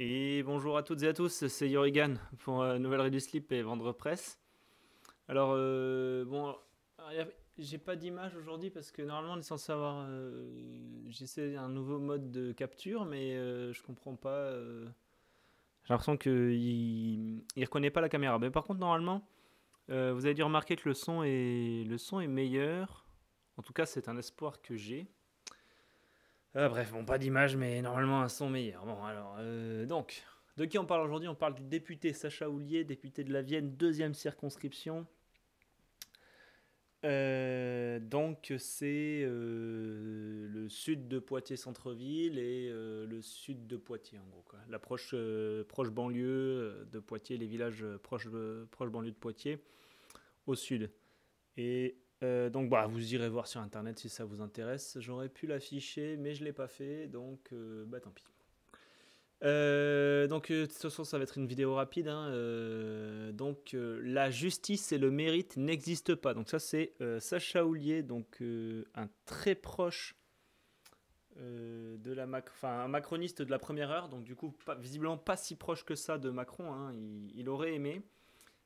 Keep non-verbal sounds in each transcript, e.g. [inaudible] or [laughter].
Et bonjour à toutes et à tous, c'est Yorigan pour euh, Nouvelle du Slip et Vendre Presse. Alors, euh, bon, j'ai pas d'image aujourd'hui parce que normalement on est censé avoir. Euh, j'essaie un nouveau mode de capture, mais je comprends pas. j'ai l'impression qu'il il reconnaît pas la caméra. Mais par contre, normalement, vous avez dû remarquer que le son est, le son est meilleur. En tout cas, c'est un espoir que j'ai. Ah, bref, bon, pas d'image, mais normalement un son meilleur. Bon, alors, euh, donc, de qui on parle aujourd'hui? On parle du député Sacha Houlier, député de la Vienne, deuxième circonscription. Euh, donc, c'est euh, le sud de Poitiers centre-ville et le sud de Poitiers, en gros. La proche, proche banlieue de Poitiers, les villages proches, proche banlieue de Poitiers, au sud. Et euh, donc bah, vous irez voir sur internet si ça vous intéresse. J'aurais pu l'afficher, mais je ne l'ai pas fait, donc euh, bah tant pis. Euh, donc de toute façon ça va être une vidéo rapide. Hein, donc la justice et le mérite n'existent pas. Donc ça c'est Sacha Houlier, donc un très proche de la enfin un macroniste de la première heure. Donc du coup visiblement pas si proche que ça de Macron. Hein, il, il, aurait aimé,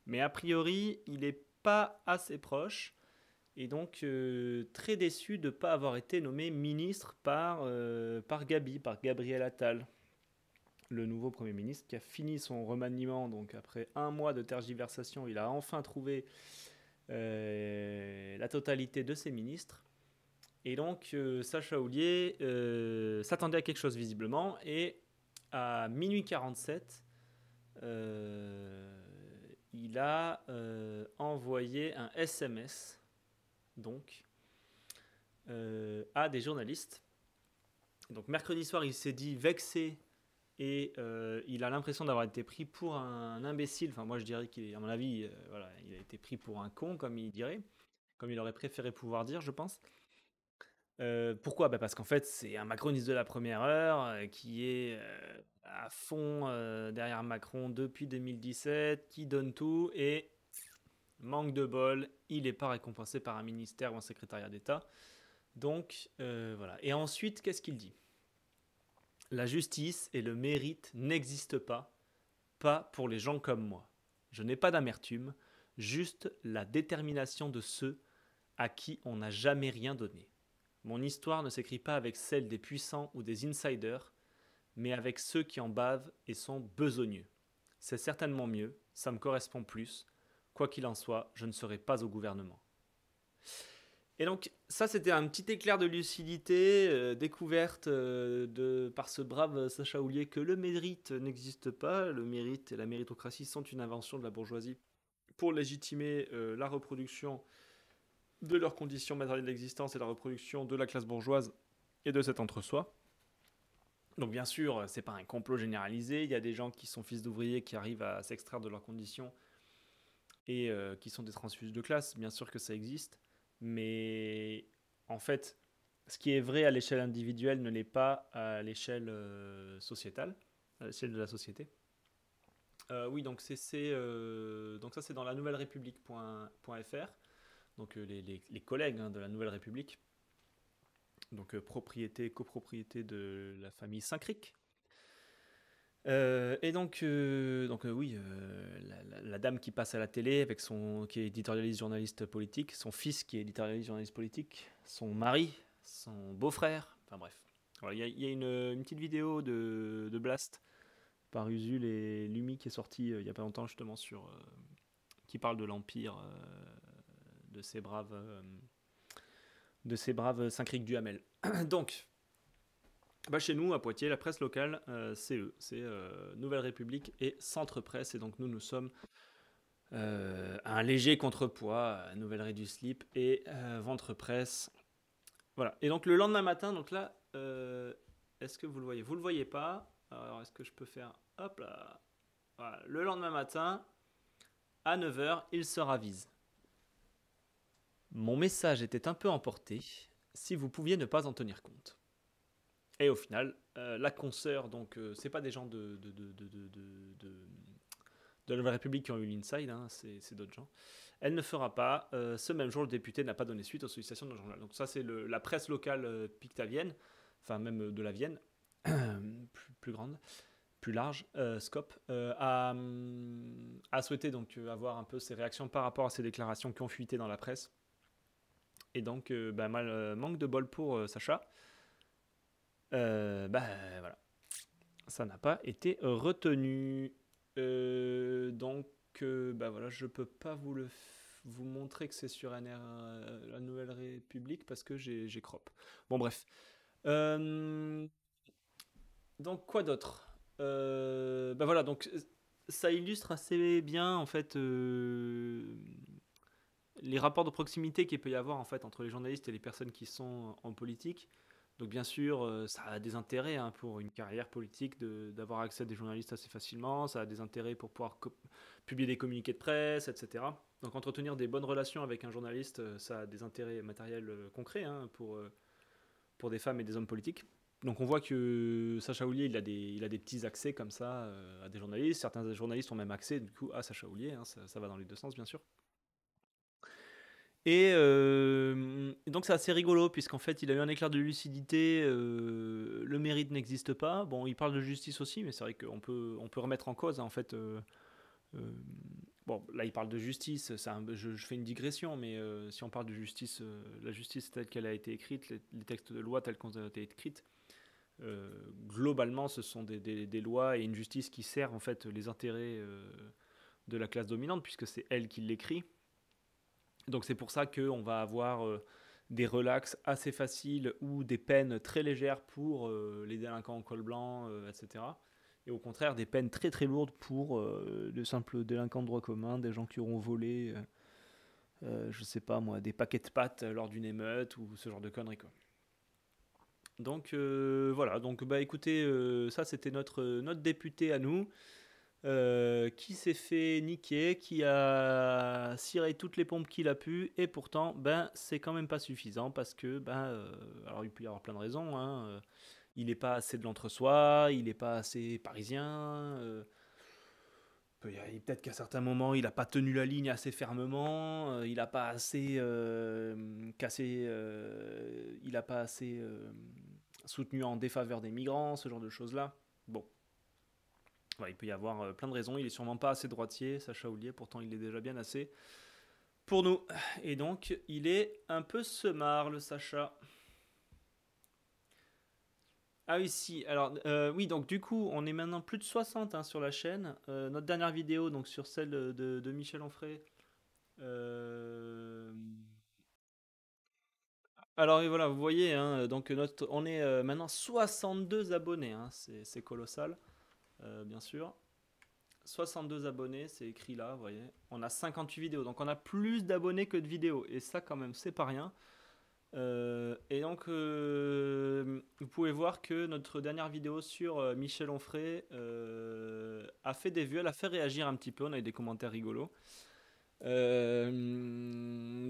mais a priori il n'est pas assez proche. Et donc, euh, très déçu de ne pas avoir été nommé ministre par, euh, par Gabi, par Gabriel Attal, le nouveau Premier ministre, qui a fini son remaniement. Donc, après un mois de tergiversation, il a enfin trouvé euh, la totalité de ses ministres. Et donc, Sacha Houlier s'attendait à quelque chose visiblement. Et à minuit 47, il a envoyé un SMS donc, euh, à des journalistes. Donc, mercredi soir, il s'est dit vexé et euh, il a l'impression d'avoir été pris pour un imbécile. Enfin, moi, je dirais qu'il, à mon avis, euh, voilà, il a été pris pour un con, comme il dirait, comme il aurait préféré pouvoir dire, je pense. pourquoi? Bah Parce qu'en fait, c'est un macroniste de la première heure qui est à fond derrière Macron depuis 2017, qui donne tout et Manque de bol, il n'est pas récompensé par un ministère ou un secrétariat d'État. Donc euh, voilà. Et ensuite, qu'est-ce qu'il dit? La justice et le mérite n'existent pas, pas pour les gens comme moi. Je n'ai pas d'amertume, juste la détermination de ceux à qui on n'a jamais rien donné. Mon histoire ne s'écrit pas avec celle des puissants ou des insiders, mais avec ceux qui en bavent et sont besogneux. C'est certainement mieux, ça me correspond plus, Quoi qu'il en soit, je ne serai pas au gouvernement. Et donc ça c'était un petit éclair de lucidité, euh, découverte euh, de, par ce brave Sacha Houlier que le mérite n'existe pas, le mérite et la méritocratie sont une invention de la bourgeoisie pour légitimer euh, la reproduction de leurs conditions matérielles d'existence et la reproduction de la classe bourgeoise et de cet entre-soi. Donc bien sûr, c'est pas un complot généralisé, il y a des gens qui sont fils d'ouvriers qui arrivent à s'extraire de leurs conditions et euh, qui sont des transfuges de classe, bien sûr que ça existe, mais en fait, ce qui est vrai à l'échelle individuelle ne l'est pas à l'échelle euh, sociétale, à l'échelle de la société. Euh, oui, donc, ça c'est dans la nouvelle république.fr, donc les, les, collègues hein, de la Nouvelle République, donc propriété, copropriété de la famille Saint-Cric, euh, et donc, euh, donc euh, oui, la, dame qui passe à la télé avec son, qui est éditorialiste journaliste politique, son fils qui est éditorialiste journaliste politique, son mari, son beau-frère, enfin bref. Il y, a, une, petite vidéo de, Blast par Usul et Lumi qui est sortie il y a pas longtemps justement sur, qui parle de l'empire de ces braves, de ces braves Saint-Cric du Hamel. [coughs] donc, bah chez nous, à Poitiers, la presse locale, euh, c'est eux. C'est euh, Nouvelle République et Centre Presse. Et donc nous, nous sommes euh, un léger contrepoids, Nouvelle Ré du Slip et Ventre Presse. Voilà. Et donc le lendemain matin, donc là, est-ce que vous le voyez? Vous le voyez pas. Alors est-ce que je peux faire Hop là. Voilà. Le lendemain matin, à 9h, il se ravise. Mon message était un peu emporté. Si vous pouviez ne pas en tenir compte. Et au final, euh, la consoeur, donc euh, c'est pas des gens de, la République qui ont eu l'inside, hein, c'est d'autres gens. Elle ne fera pas. Euh, ce même jour, le député n'a pas donné suite aux sollicitations de journal. Donc ça, c'est la presse locale pictavienne, enfin même de la Vienne, [coughs] plus, grande. plus large scope, a, a, souhaité donc avoir un peu ses réactions par rapport à ces déclarations qui ont fuité dans la presse. Et donc, bah, manque de bol pour Sacha. Bah voilà, ça n'a pas été retenu. donc, bah voilà, je peux pas vous le vous montrer que c'est sur NR, la Nouvelle République parce que j'ai crop. Bon bref. donc quoi d'autre? Euh, ben voilà, donc ça illustre assez bien en fait euh, les rapports de proximité qu'il peut y avoir en fait entre les journalistes et les personnes qui sont en politique. Donc bien sûr, euh, ça a des intérêts hein, pour une carrière politique d'avoir accès à des journalistes assez facilement, ça a des intérêts pour pouvoir publier des communiqués de presse, etc. Donc entretenir des bonnes relations avec un journaliste, ça a des intérêts matériels concrets hein, pour, pour des femmes et des hommes politiques donc on voit que Sacha Houlier, il a des, petits accès comme ça euh, à des journalistes. Certains journalistes ont même accès du coup à Sacha Houlier. Hein, ça, va dans les deux sens bien sûr. Et euh, donc c'est assez rigolo puisqu'en fait il a eu un éclair de lucidité. Euh, le mérite n'existe pas. Bon, il parle de justice aussi, mais c'est vrai qu'on peut, on peut remettre en cause hein, en fait. bon, là il parle de justice. je, fais une digression, mais si on parle de justice, la justice telle qu'elle a été écrite, les, textes de loi tels qu'ils ont été écrits euh, globalement, ce sont des, lois et une justice qui servent en fait les intérêts euh, de la classe dominante, puisque c'est elle qui l'écrit. Donc c'est pour ça qu'on va avoir euh, des relax assez faciles ou des peines très légères pour les délinquants en col blanc, etc. Et au contraire, des peines très très lourdes pour de simples délinquants de droit commun, des gens qui auront volé, je sais pas moi, des paquets de pâtes lors d'une émeute ou ce genre de conneries. Donc euh, voilà, donc bah écoutez, euh, ça c'était notre, notre député à nous, euh, qui s'est fait niquer, qui a ciré toutes les pompes qu'il a pu, et pourtant, ben c'est quand même pas suffisant parce que, ben, alors il peut y avoir plein de raisons, hein, il n'est pas assez de l'entre-soi, il n'est pas assez parisien. Peut-être qu'à certains moments, il n'a pas tenu la ligne assez fermement, il n'a pas assez cassé, il n'a pas assez soutenu en défaveur des migrants, ce genre de choses-là. Bon. Il peut y avoir euh, plein de raisons. Il est sûrement pas assez droitier, Sacha Oulier, pourtant il est déjà bien assez pour nous. Et donc, il est un peu semard, le Sacha. Ah oui, si. Alors, euh, oui, donc du coup, on est maintenant plus de 60 hein, sur la chaîne. Euh, notre dernière vidéo, donc sur celle de, Michel Onfray, alors voilà, vous voyez, hein, donc notre, on est maintenant 62 abonnés, hein, c'est colossal, euh, bien sûr. 62 abonnés, c'est écrit là, vous voyez. On a 58 vidéos, donc on a plus d'abonnés que de vidéos, et ça quand même, c'est pas rien. Euh, et donc, vous pouvez voir que notre dernière vidéo sur Michel Onfray a fait des vues, elle a fait réagir un petit peu, on a eu des commentaires rigolos. Euh,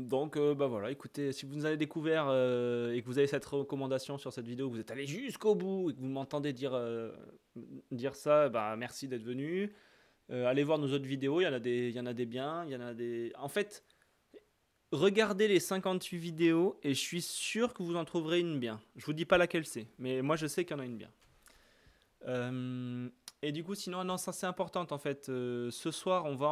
donc, euh, bah voilà, écoutez, si vous nous avez découvert euh, et que vous avez cette recommandation sur cette vidéo, vous êtes allé jusqu'au bout et que vous m'entendez dire, dire ça, bah merci d'être venu. allez voir nos autres vidéos, il y en a des, il y en a des biens, il y en a des. En fait, regardez les 58 vidéos et je suis sûr que vous en trouverez une bien. Je vous dis pas laquelle c'est, mais moi je sais qu'il y en a une bien. et du coup, sinon, non, ça c'est important en fait. ce soir, on va